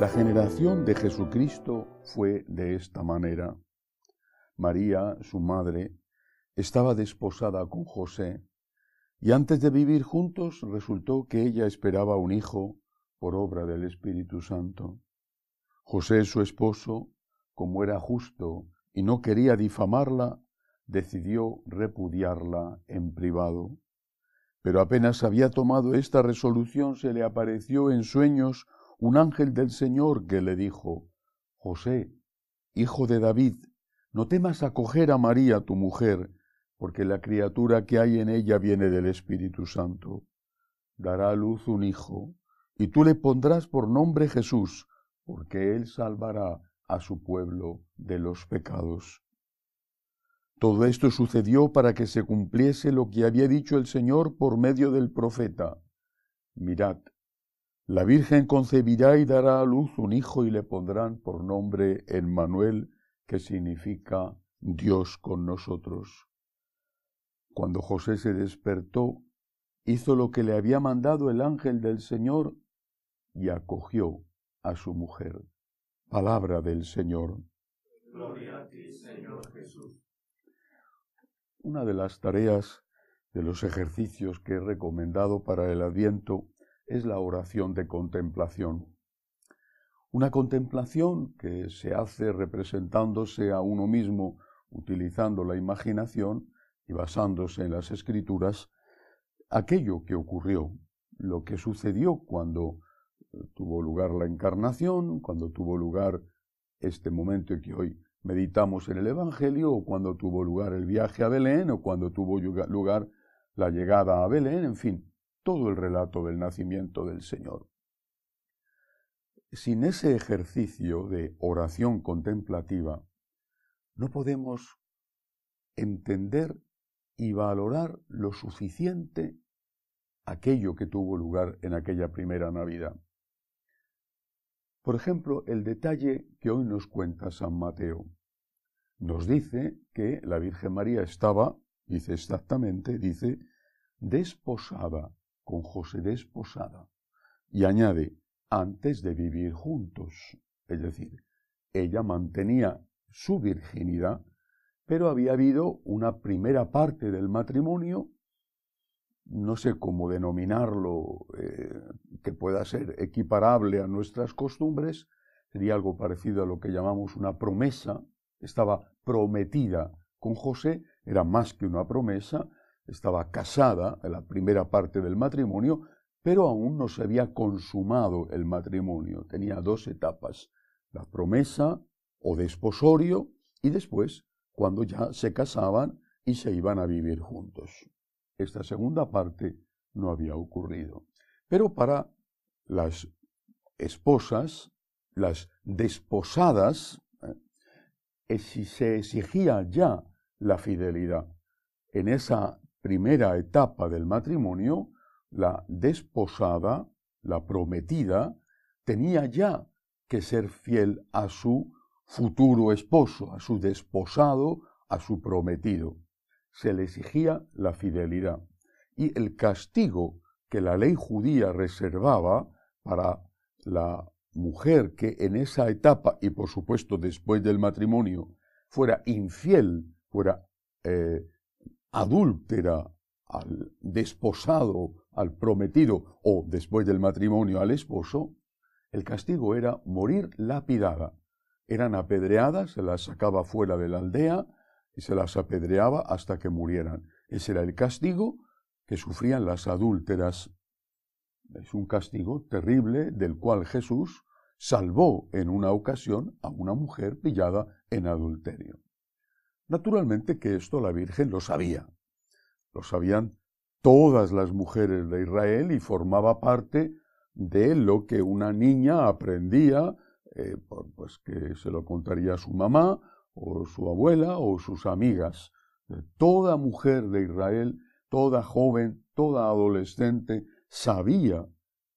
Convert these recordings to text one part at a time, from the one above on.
La generación de Jesucristo fue de esta manera. María, su madre, estaba desposada con José, y antes de vivir juntos resultó que ella esperaba un hijo por obra del Espíritu Santo. José, su esposo, como era justo y no quería difamarla, decidió repudiarla en privado. Pero apenas había tomado esta resolución, se le apareció en sueños un ángel del Señor que le dijo, José, hijo de David, no temas acoger a María tu mujer, porque la criatura que hay en ella viene del Espíritu Santo. Dará a luz un hijo, y tú le pondrás por nombre Jesús, porque él salvará a su pueblo de los pecados. Todo esto sucedió para que se cumpliese lo que había dicho el Señor por medio del profeta. Mirad, la Virgen concebirá y dará a luz un hijo y le pondrán por nombre Emmanuel, que significa Dios con nosotros. Cuando José se despertó, hizo lo que le había mandado el ángel del Señor y acogió a su mujer. Palabra del Señor. Gloria a ti, Señor Jesús. Una de las tareas de los ejercicios que he recomendado para el Adviento es la oración de contemplación. Una contemplación que se hace representándose a uno mismo utilizando la imaginación y basándose en las escrituras, aquello que ocurrió, lo que sucedió cuando tuvo lugar la encarnación, cuando tuvo lugar este momento en que hoy meditamos en el Evangelio, o cuando tuvo lugar el viaje a Belén, o cuando tuvo lugar la llegada a Belén, en fin, todo el relato del nacimiento del Señor. Sin ese ejercicio de oración contemplativa, no podemos entender y valorar lo suficiente aquello que tuvo lugar en aquella primera Navidad. Por ejemplo, el detalle que hoy nos cuenta San Mateo. Nos dice que la Virgen María estaba, dice exactamente, dice, desposada, con José desposada. Y añade, antes de vivir juntos. Es decir, ella mantenía su virginidad, pero había habido una primera parte del matrimonio no sé cómo denominarlo, eh, que pueda ser equiparable a nuestras costumbres, sería algo parecido a lo que llamamos una promesa, estaba prometida con José, era más que una promesa, estaba casada en la primera parte del matrimonio, pero aún no se había consumado el matrimonio, tenía dos etapas, la promesa o desposorio y después cuando ya se casaban y se iban a vivir juntos. Esta segunda parte no había ocurrido. Pero para las esposas, las desposadas, eh, se exigía ya la fidelidad. En esa primera etapa del matrimonio, la desposada, la prometida, tenía ya que ser fiel a su futuro esposo, a su desposado, a su prometido. Se le exigía la fidelidad y el castigo que la ley judía reservaba para la mujer que en esa etapa y por supuesto después del matrimonio fuera infiel, fuera eh, adúltera al desposado, al prometido o después del matrimonio al esposo, el castigo era morir lapidada. Eran apedreadas, se las sacaba fuera de la aldea, y se las apedreaba hasta que murieran. Ese era el castigo que sufrían las adúlteras. Es un castigo terrible del cual Jesús salvó en una ocasión a una mujer pillada en adulterio. Naturalmente que esto la Virgen lo sabía. Lo sabían todas las mujeres de Israel y formaba parte de lo que una niña aprendía, eh, pues que se lo contaría su mamá o su abuela o sus amigas. Toda mujer de Israel, toda joven, toda adolescente sabía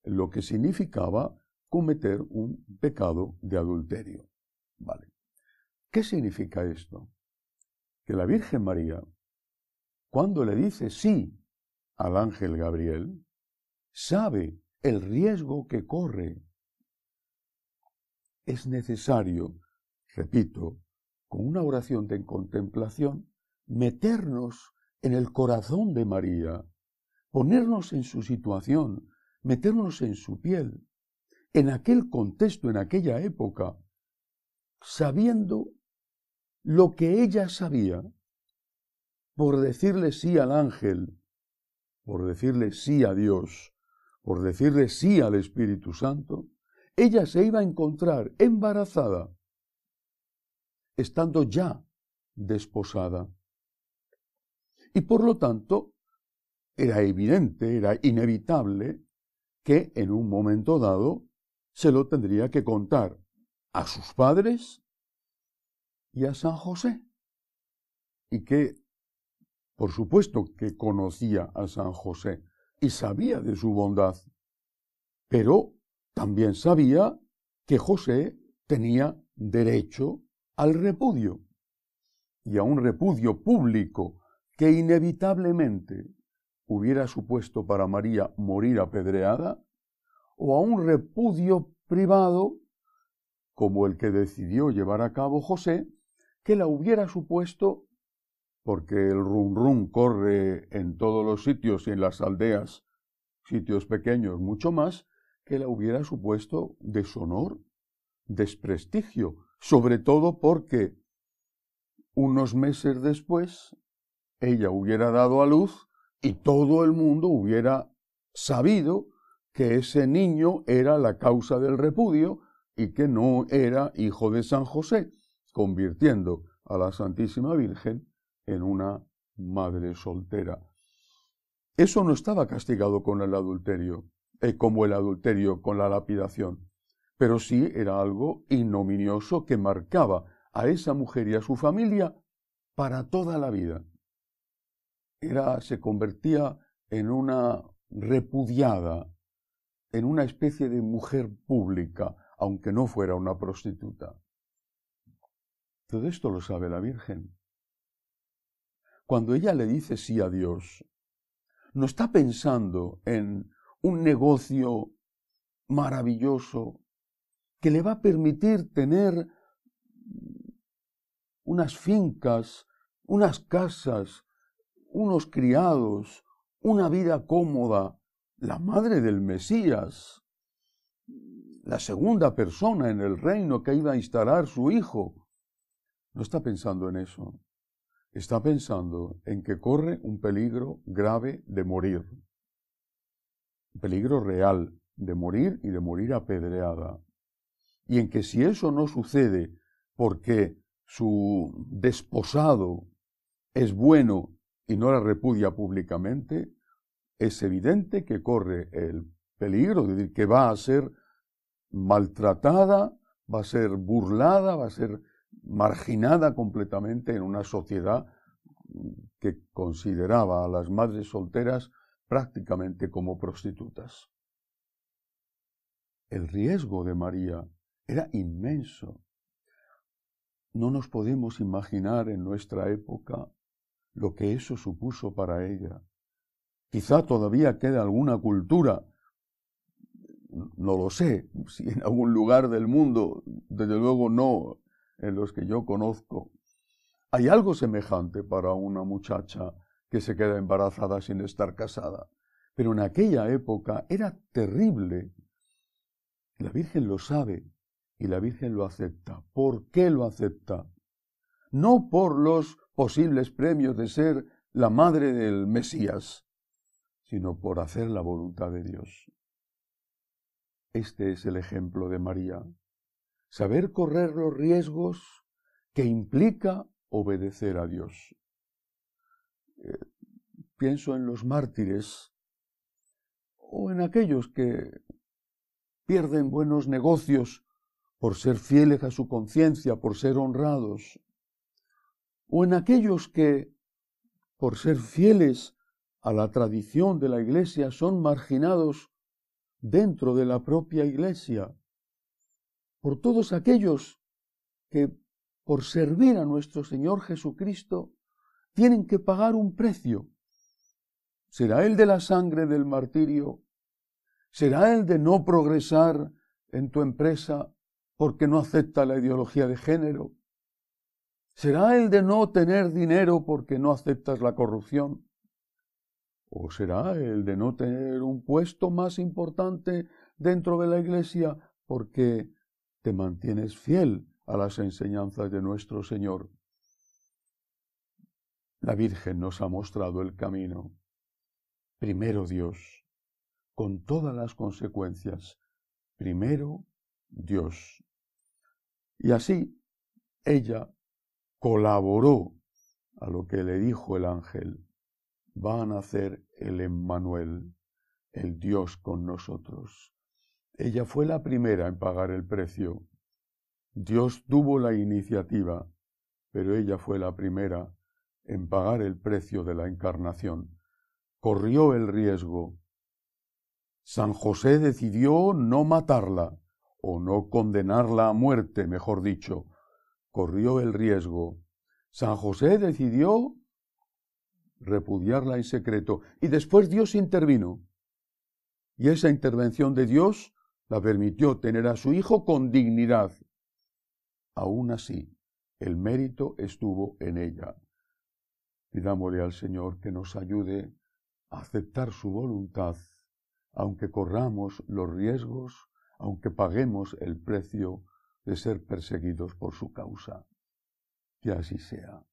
lo que significaba cometer un pecado de adulterio. Vale. ¿Qué significa esto? Que la Virgen María, cuando le dice sí al ángel Gabriel, sabe el riesgo que corre. Es necesario, repito, con una oración de contemplación, meternos en el corazón de María, ponernos en su situación, meternos en su piel, en aquel contexto, en aquella época, sabiendo lo que ella sabía, por decirle sí al ángel, por decirle sí a Dios, por decirle sí al Espíritu Santo, ella se iba a encontrar embarazada, estando ya desposada. Y por lo tanto, era evidente, era inevitable que en un momento dado se lo tendría que contar a sus padres y a San José. Y que, por supuesto, que conocía a San José y sabía de su bondad, pero también sabía que José tenía derecho al repudio, y a un repudio público que inevitablemente hubiera supuesto para María morir apedreada, o a un repudio privado, como el que decidió llevar a cabo José, que la hubiera supuesto, porque el rum rum corre en todos los sitios y en las aldeas, sitios pequeños mucho más, que la hubiera supuesto deshonor, desprestigio, sobre todo porque unos meses después ella hubiera dado a luz y todo el mundo hubiera sabido que ese niño era la causa del repudio y que no era hijo de San José, convirtiendo a la Santísima Virgen en una madre soltera. Eso no estaba castigado con el adulterio, eh, como el adulterio con la lapidación, pero sí era algo ignominioso que marcaba a esa mujer y a su familia para toda la vida. Era, se convertía en una repudiada, en una especie de mujer pública, aunque no fuera una prostituta. Todo esto lo sabe la Virgen. Cuando ella le dice sí a Dios, no está pensando en un negocio maravilloso que le va a permitir tener unas fincas, unas casas, unos criados, una vida cómoda, la madre del Mesías, la segunda persona en el reino que iba a instalar su hijo. No está pensando en eso. Está pensando en que corre un peligro grave de morir. Un peligro real de morir y de morir apedreada. Y en que si eso no sucede porque su desposado es bueno y no la repudia públicamente, es evidente que corre el peligro, de que va a ser maltratada, va a ser burlada, va a ser marginada completamente en una sociedad que consideraba a las madres solteras prácticamente como prostitutas. El riesgo de María era inmenso. No nos podemos imaginar en nuestra época lo que eso supuso para ella. Quizá todavía queda alguna cultura, no lo sé, si en algún lugar del mundo, desde luego no en los que yo conozco, hay algo semejante para una muchacha que se queda embarazada sin estar casada. Pero en aquella época era terrible. La Virgen lo sabe y la Virgen lo acepta. ¿Por qué lo acepta? No por los posibles premios de ser la madre del Mesías, sino por hacer la voluntad de Dios. Este es el ejemplo de María. Saber correr los riesgos que implica obedecer a Dios. Eh, pienso en los mártires o en aquellos que pierden buenos negocios por ser fieles a su conciencia, por ser honrados, o en aquellos que, por ser fieles a la tradición de la Iglesia, son marginados dentro de la propia Iglesia, por todos aquellos que, por servir a nuestro Señor Jesucristo, tienen que pagar un precio. ¿Será el de la sangre del martirio? ¿Será el de no progresar en tu empresa porque no acepta la ideología de género? ¿Será el de no tener dinero porque no aceptas la corrupción? ¿O será el de no tener un puesto más importante dentro de la Iglesia porque te mantienes fiel a las enseñanzas de nuestro Señor? La Virgen nos ha mostrado el camino. Primero Dios, con todas las consecuencias. Primero Dios. Y así ella colaboró a lo que le dijo el ángel. Va a nacer el Emmanuel, el Dios con nosotros. Ella fue la primera en pagar el precio. Dios tuvo la iniciativa, pero ella fue la primera en pagar el precio de la encarnación. Corrió el riesgo. San José decidió no matarla, o no condenarla a muerte, mejor dicho. Corrió el riesgo. San José decidió repudiarla en secreto, y después Dios intervino. Y esa intervención de Dios la permitió tener a su hijo con dignidad. Aún así, el mérito estuvo en ella. Pidámosle al Señor que nos ayude a aceptar su voluntad, aunque corramos los riesgos, aunque paguemos el precio de ser perseguidos por su causa. Que así sea.